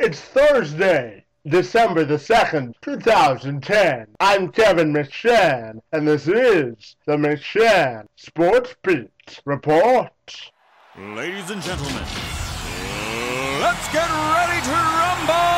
It's Thursday, December the 2nd, 2010. I'm Kevin McShan, and this is the McShan Sports Beat Report. Ladies and gentlemen, let's get ready to rumble!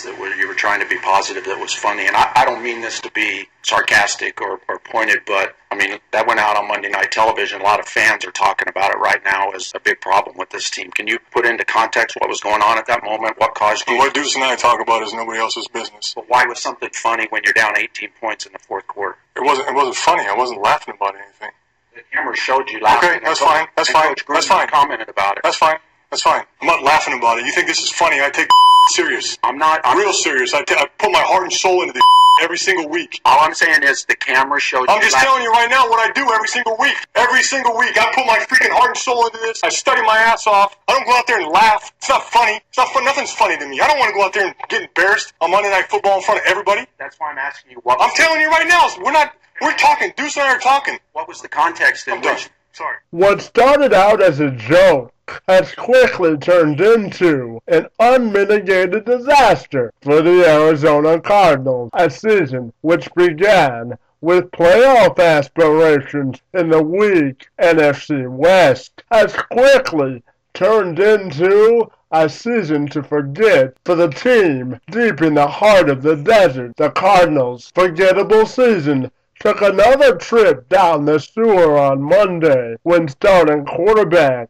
in that where you were trying to be positive that was funny? And I, I don't mean this to be sarcastic or, or pointed, but I mean that went out on Monday night television. A lot of fans are talking about it right now as a big problem with this team. Can you put into context what was going on at that moment? What caused you? What Deuce and I talk about is nobody else's business. But why was something funny when you're down 18 points in the fourth quarter? It wasn't. It wasn't funny. I wasn't laughing about anything. The camera showed you laughing. Okay, that's fine, that's fine, Coach that's fine. commented about it. That's fine. That's fine. I'm not laughing about it. You think this is funny? I take serious. I'm not. I'm real serious. I I put my heart and soul into this every single week. All I'm saying is the camera showed I'm just telling you right now what I do every single week. Every single week, I put my freaking heart and soul into this. I study my ass off. I don't go out there and laugh. It's not funny. It's not fun. Nothing's funny to me. I don't want to go out there and get embarrassed on Monday Night Football in front of everybody. That's why I'm asking you what. I'm telling you right now, we're not. We're talking. Deuce and I are talking. What was the context in I'm done. Sorry. What started out as a joke has quickly turned into an unmitigated disaster for the Arizona Cardinals, a season which began with playoff aspirations in the weak NFC West has quickly turned into a season to forget for the team deep in the heart of the desert. The Cardinals' forgettable season took another trip down the sewer on Monday when starting quarterback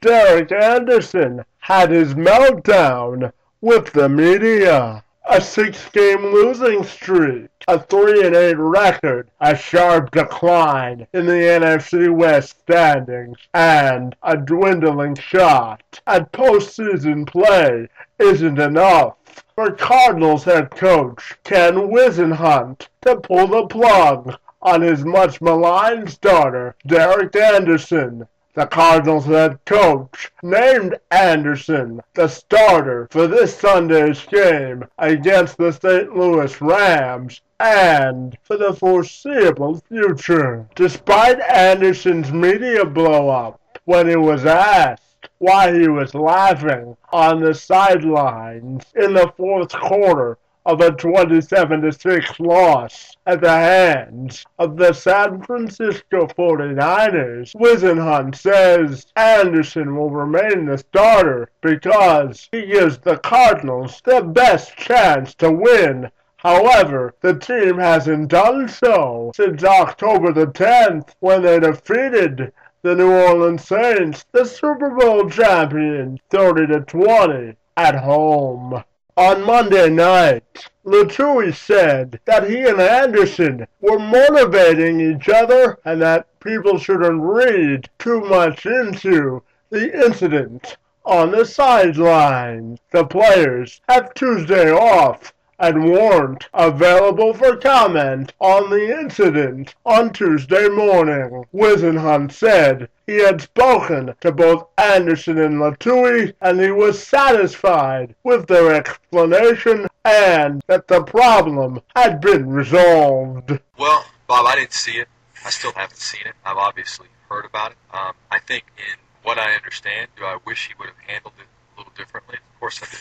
Derek Anderson had his meltdown with the media. A six-game losing streak, a 3 and 8 record, a sharp decline in the NFC West standings, and a dwindling shot at postseason play isn't enough for Cardinals head coach Ken Whisenhunt to pull the plug on his much maligned starter Derek Anderson. The Cardinals head coach named Anderson the starter for this Sunday's game against the St. Louis Rams and for the foreseeable future. Despite Anderson's media blow-up when he was asked why he was laughing on the sidelines in the fourth quarter of a 27-6 loss at the hands of the San Francisco 49ers. Whisenhunt says Anderson will remain the starter because he gives the Cardinals the best chance to win However, the team hasn't done so since October the 10th when they defeated the New Orleans Saints, the Super Bowl champions, 30 to 20 at home. On Monday night, Lutui said that he and Anderson were motivating each other and that people shouldn't read too much into the incident on the sidelines. The players have Tuesday off and weren't available for comment on the incident on Tuesday morning. Whisenhunt said he had spoken to both Anderson and Lutui and he was satisfied with their explanation and that the problem had been resolved. Well, Bob, I didn't see it. I still haven't seen it. I've obviously heard about it. Um, I think, in what I understand, do I wish he would have handled it a little differently? Of course I do.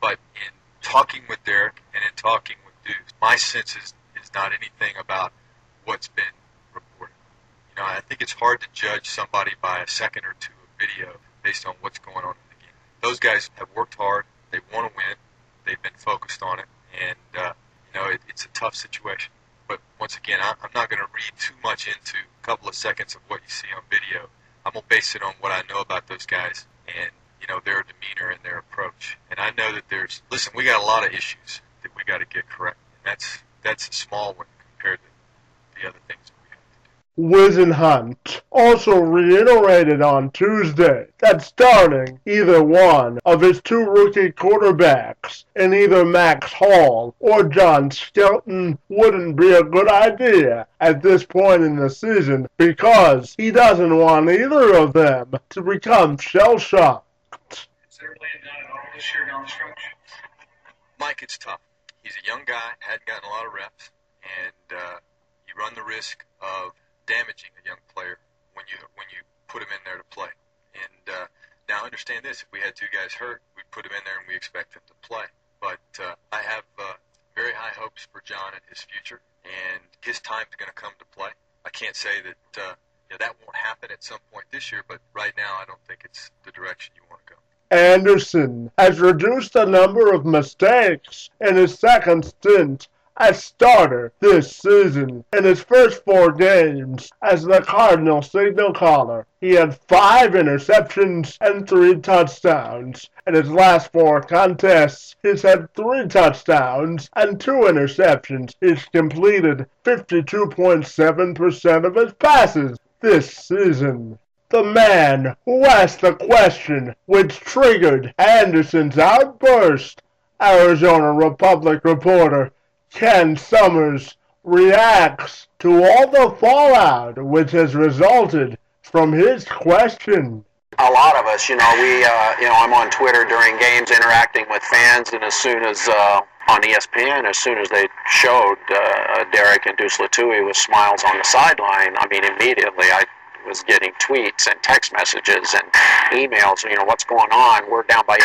But in talking with Derek and in talking with Deuce, my sense is, is not anything about what's been reported. You know, I think it's hard to judge somebody by a second or two of video based on what's going on in the game. Those guys have worked hard. They want to win. They've been focused on it, and uh, you know, it, it's a tough situation. But once again, I, I'm not going to read too much into a couple of seconds of what you see on video. I'm gonna base it on what I know about those guys and you know their demeanor and their approach. And I know that there's listen, we got a lot of issues that we got to get correct. And that's that's a small one compared to the other things. Whisenhunt also reiterated on Tuesday that starting either one of his two rookie quarterbacks in either Max Hall or John Skelton wouldn't be a good idea at this point in the season because he doesn't want either of them to become shell shocked. consider laying down an arm this year down the stretch? Mike, it's tough. He's a young guy, hadn't gotten a lot of reps, and uh, you run the risk of damaging a young player when you when you put him in there to play. And uh, now understand this: if we had two guys hurt, we'd put him in there and we expect him to play. But uh, I have uh, very high hopes for John and his future, and his time's going to come to play. I can't say that uh, you know, that won't happen at some point this year, but right now I don't think it's the direction you want. Anderson has reduced the number of mistakes in his second stint as starter this season. In his first four games as the Cardinal signal caller, he had five interceptions and three touchdowns. In his last four contests, he's had three touchdowns and two interceptions. He's completed 52.7% of his passes this season. The man who asked the question which triggered Anderson's outburst, Arizona Republic reporter Kent Somers reacts to all the fallout which has resulted from his question. a lot of us, you know, we, uh, you know, I'm on Twitter during games interacting with fans, and as soon as uh, on ESPN, as soon as they showed uh, Derek and Deuce Lutui with smiles on the sideline, I mean, immediately I was getting tweets and text messages and emails. You know, what's going on? We're down by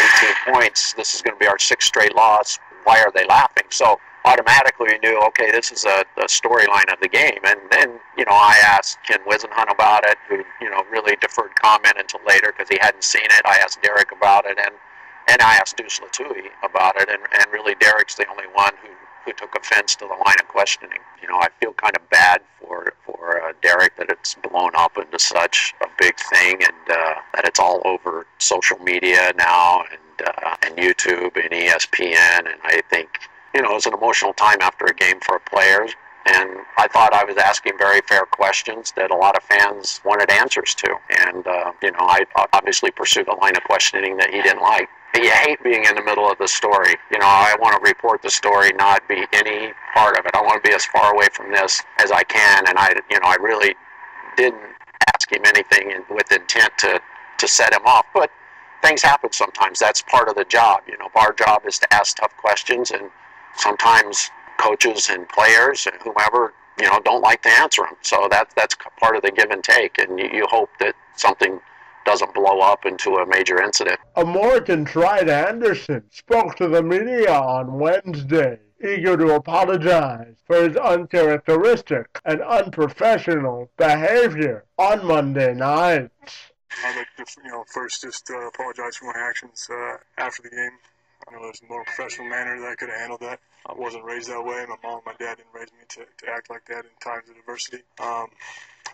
18 points. This is going to be our sixth straight loss. Why are they laughing? So automatically we knew, okay, this is a, a storyline of the game. And then, you know, I asked Ken Whisenhunt about it, who, you know, really deferred comment until later because he hadn't seen it. I asked Derek about it, and, and I asked Deuce Lutui about it. And, and really, Derek's the only one who, who took offense to the line of questioning. You know, I feel kind of bad for, for uh, Derek that it's blown up into such a big thing and uh, that it's all over social media now and, uh, and YouTube and ESPN. And I think you know, it was an emotional time after a game for players. And I thought I was asking very fair questions that a lot of fans wanted answers to. And, uh, you know, I obviously pursued a line of questioning that he didn't like. You hate being in the middle of the story. You know, I want to report the story, not be any part of it. I want to be as far away from this as I can. And I, you know, I really didn't ask him anything with intent to, to set him off. But things happen sometimes. That's part of the job. You know, our job is to ask tough questions and sometimes coaches and players and whomever you know don't like to answer them. So that that's part of the give and take, and you, you hope that something doesn't blow up into a major incident. A more contrite Anderson spoke to the media on Wednesday, eager to apologize for his uncharacteristic and unprofessional behavior on Monday night. I'd like to, you know, first just uh, apologize for my actions uh, after the game. I know there's a more professional manner that I could have handled that. I wasn't raised that way. My mom and my dad didn't raise me to, to act like that in times of adversity. Um,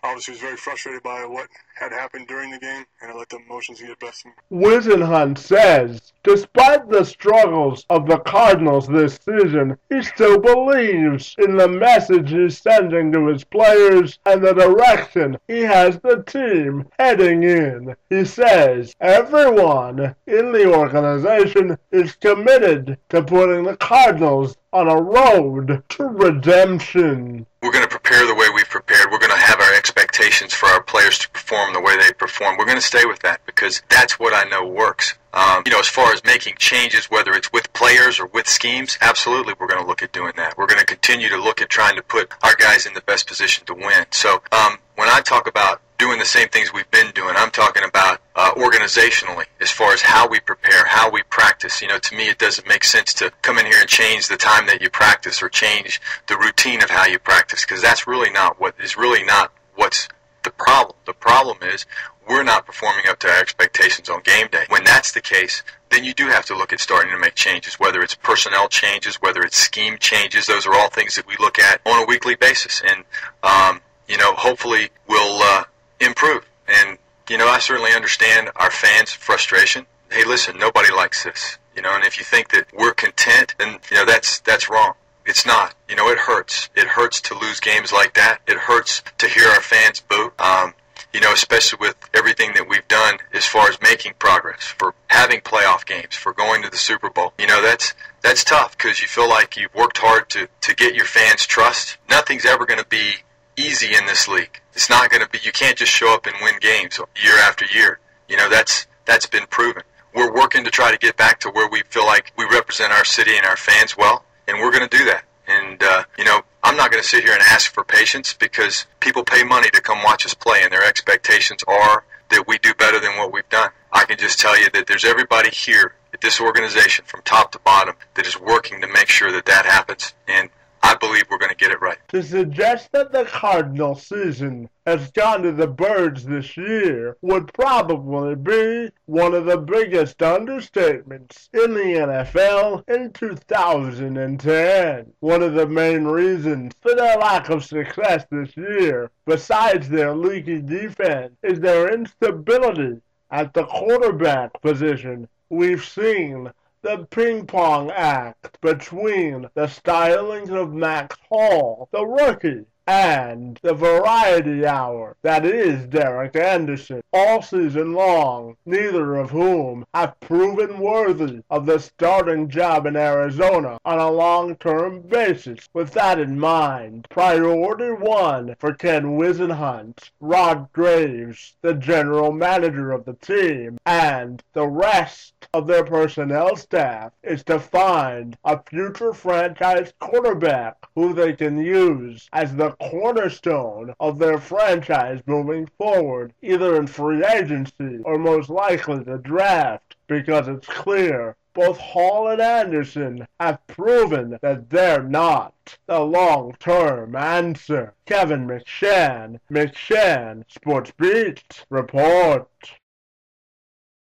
obviously, was very frustrated by what had happened during the game, and I let the emotions get the best of me. Whisenhunt says, despite the struggles of the Cardinals this season, he still believes in the message he's sending to his players and the direction he has the team heading in. He says, everyone in the organization is committed to putting the Cardinals on a road to redemption. We're going to prepare the way we've prepared. We're going to have our expectations for our players to perform the way they perform. We're going to stay with that because that's what I know works. Um, you know, as far as making changes, whether it's with players or with schemes, absolutely we're going to look at doing that. We're going to continue to look at trying to put our guys in the best position to win. So um, when I talk about doing the same things we've been doing, I'm talking about uh, organizationally as far as how we prepare, how we practice. You know, to me, it doesn't make sense to come in here and change the time that you practice or change the routine of how you practice because that's really not what is really not what's the problem. The problem is we're not performing up to our expectations on game day. That's the case, then you do have to look at starting to make changes, whether it's personnel changes, whether it's scheme changes. Those are all things that we look at on a weekly basis, and um, you know, hopefully we'll uh, improve. And you know, I certainly understand our fans' frustration. Hey, listen, nobody likes this. You know, and if you think that we're content, then you know that's that's wrong. It's not. You know, it hurts. It hurts to lose games like that. It hurts to hear our fans boo. Um, you know, especially with everything that we've done as far as making progress, for having playoff games, for going to the Super Bowl. You know, that's that's tough because you feel like you've worked hard to to get your fans' trust. Nothing's ever going to be easy in this league. It's not going to be. You can't just show up and win games year after year. You know, that's that's been proven. We're working to try to get back to where we feel like we represent our city and our fans well, and we're going to do that. And uh, you know, not going to sit here and ask for patience because people pay money to come watch us play, and their expectations are that we do better than what we've done. I can just tell you that there's everybody here at this organization from top to bottom that is working to make sure that that happens, and I believe we're going to get it right. To suggest that the Cardinal season has gone to the birds this year would probably be one of the biggest understatements in the NFL in 2010. One of the main reasons for their lack of success this year, besides their leaky defense, is their instability at the quarterback position. We've seen the ping pong act between the stylings of Max Hall, the rookie, and the variety hour that is Derek Anderson all season long, neither of whom have proven worthy of the starting job in Arizona on a long-term basis. With that in mind, priority one for Ken Whisenhunt, Rod Graves, the general manager of the team, and the rest of their personnel staff is to find a future franchise quarterback who they can use as the cornerstone of their franchise moving forward, either in free agency or most likely the draft, because it's clear both Hall and Anderson have proven that they're not the long-term answer. Kevin McShan, McShan Sports Beat Report.